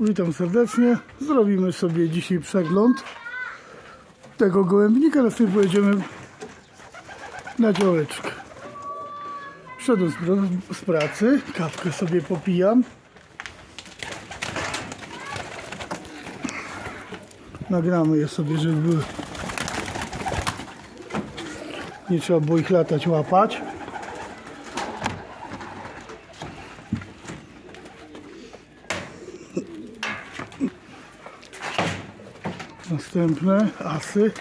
Witam serdecznie. Zrobimy sobie dzisiaj przegląd tego gołębnika. Następnie pojedziemy na działeczkę. Wszedłem z, pracy, kawkę sobie popijam. Nagramy je sobie, żeby. Nie trzeba było ich latać, łapać. Następne asy.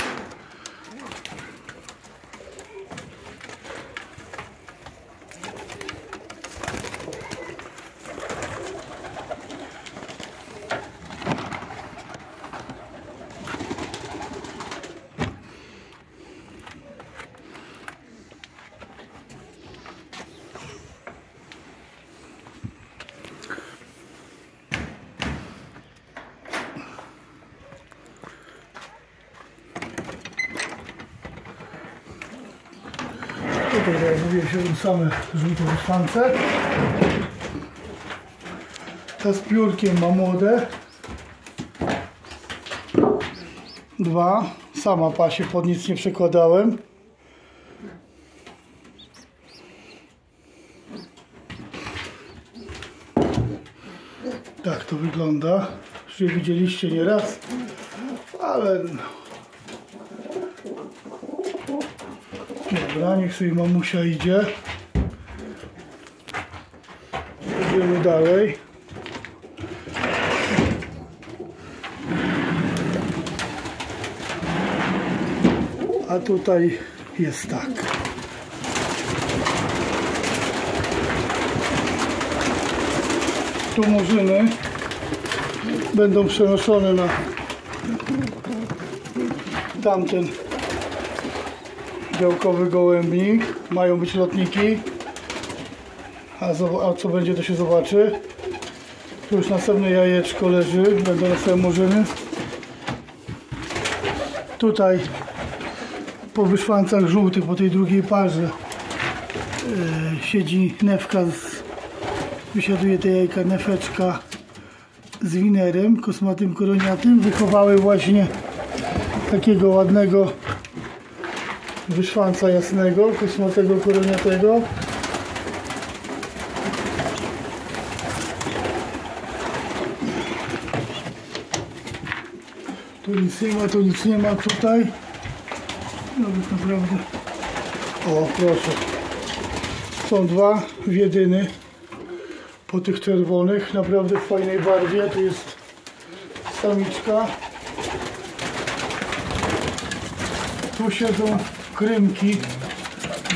Tutaj jak mówię się same żółte wyszwance. Ta z piórkiem ma młode. Dwa. Sama pasie pod nic nie przekładałem. Tak to wygląda. Już je widzieliście nieraz, ale no. Dobra, niech sobie mamusia idzie. Idziemy dalej. A tutaj jest tak. Tu murzyny będą przenoszone na tamten białkowy gołębnik. Mają być lotniki. A, a co będzie to się zobaczy. Tu już następne jajeczko leży. Będą następne murzyny. Tutaj po wyszwancach żółtych, po tej drugiej parze e, siedzi newka z, wysiaduje te jajka nefeczka z winerem, kosmatym koroniatym. Wychowały właśnie takiego ładnego wyszwanca jasnego, kosmatego koroniatego. Tu nic nie ma, tu nic nie ma tutaj. Nawet naprawdę. O, proszę. Są dwa w jedyny po tych czerwonych, naprawdę w fajnej barwie. Tu jest samiczka. Tu siedzą krymki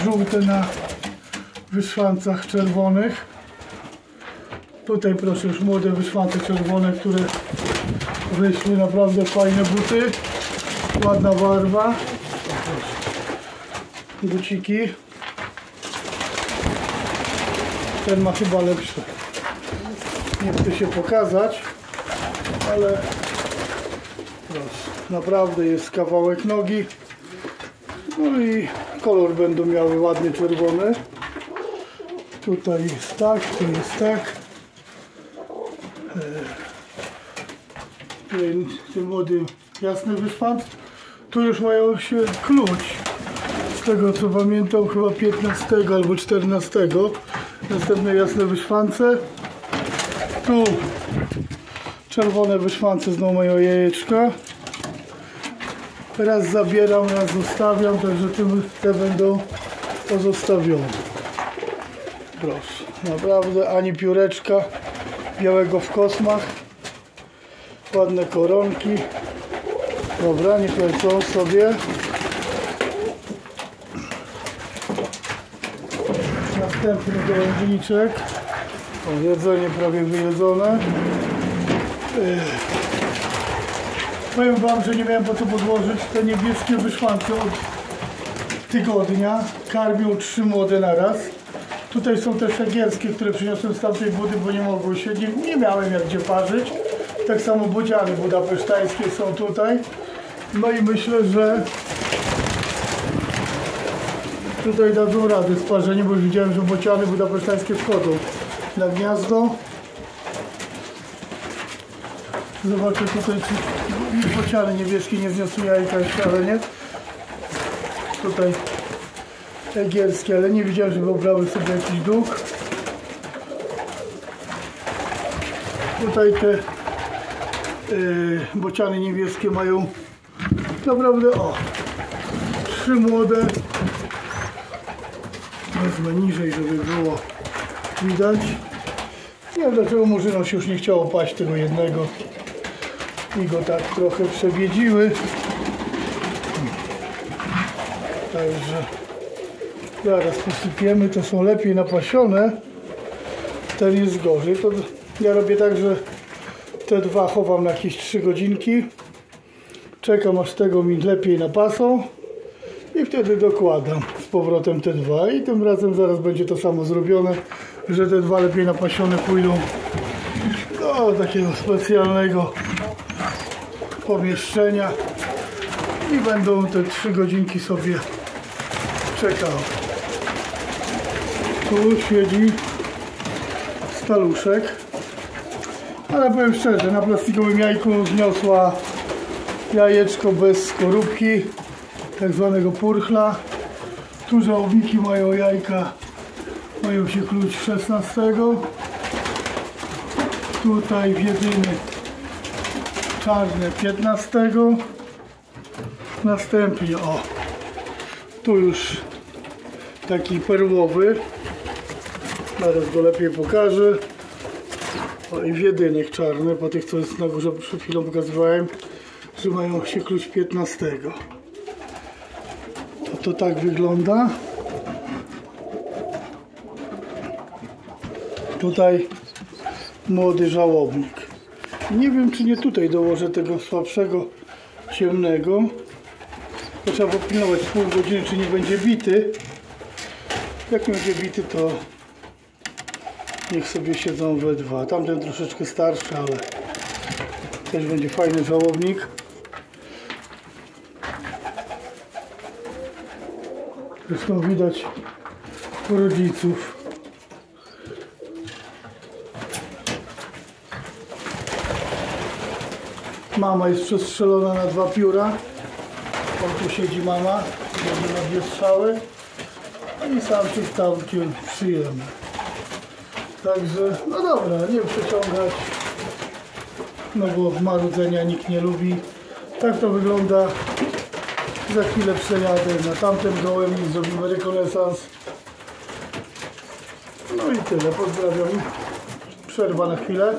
żółte na wyszwancach czerwonych. Tutaj proszę już młode wyszwance czerwone, które wyszły naprawdę fajne buty. Ładna barwa. Buciki. Ten ma chyba lepsze. Nie chcę się pokazać, ale proszę. Naprawdę jest kawałek nogi. No i kolor będą miały ładnie czerwony. Tutaj jest tak, tu jest tak. E, Tutaj ten młody jasny wyszwanc. Tu już mają się klucz. Z tego co pamiętam chyba 15 albo 14. Następne jasne wyszwance. Tu czerwone wyszwance znowu mają jajeczka. Raz zabieram, raz zostawiam, także te będą pozostawione. Proszę, naprawdę ani pióreczka białego w kosmach. Ładne koronki. Dobra, niech lecą sobie. Następny gołębniczek. O, jedzenie prawie wyjedzone. Powiem Wam, że nie miałem po co podłożyć te niebieskie wyszwanki od tygodnia. Karmią trzy młode naraz. Tutaj są te szegierskie, które przyniosłem z tamtej budy, bo nie mogły się, nie, nie miałem jak gdzie parzyć. Tak samo budziany budapesztańskie są tutaj. No i myślę, że tutaj dadzą radę z parzeniem, bo już widziałem, że bociany budapesztańskie wchodzą na gniazdo. Zobaczę tutaj, czy bociany niebieskie nie zniosły jajka jeszcze, ale nie. Tutaj egierskie, ale nie widziałem, żeby obrały sobie jakiś dług. Tutaj te yy, bociany niebieskie mają naprawdę, o, trzy młode. Wezmę niżej, żeby było widać. Nie wiem dlaczego murzynom się już nie chciało paść tego jednego i go tak trochę przewiedziły. Także zaraz posypiemy, to są lepiej napasione. Ten jest gorzej. To ja robię tak, że te dwa chowam na jakieś 3 godzinki. Czekam aż tego mi lepiej napasą i wtedy dokładam z powrotem te dwa i tym razem zaraz będzie to samo zrobione, że te dwa lepiej napasione pójdą do takiego specjalnego pomieszczenia i będą te trzy godzinki sobie czekały. Tu siedzi staluszek, ale powiem szczerze, na plastikowym jajku zniosła jajeczko bez skorupki, tak zwanego purchla. Tu żałobiki mają jajka, mają się klucz 16. Tutaj wiedyny czarne 15. Następnie o, tu już taki perłowy. Zaraz go lepiej pokażę. O i wiedynek czarny, po tych co jest na górze przed chwilą pokazywałem, że mają się klucz 15. To, to tak wygląda. Tutaj młody żałobnik. Nie wiem czy nie tutaj dołożę tego słabszego ciemnego. Trzeba popilnować pół godziny czy nie będzie bity. Jak nie będzie bity to niech sobie siedzą we dwa. Tamten troszeczkę starszy, ale też będzie fajny żałobnik. Zresztą widać rodziców. Mama jest przestrzelona na dwa pióra. O, tu siedzi mama, będzie na dwie strzały. I samczyk całkiem przyjemny. Także, no dobra, nie przeciągać. No bo marudzenia nikt nie lubi. Tak to wygląda. Za chwilę przejadę na tamten gołębnik, zrobimy rekonesans. No i tyle, pozdrawiam. Przerwa na chwilę.